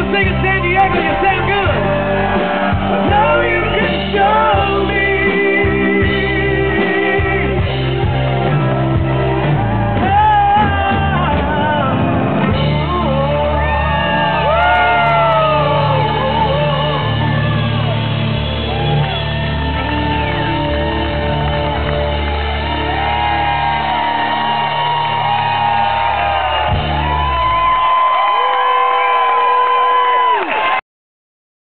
Super Singer San Diego, you sound good. Now you can show.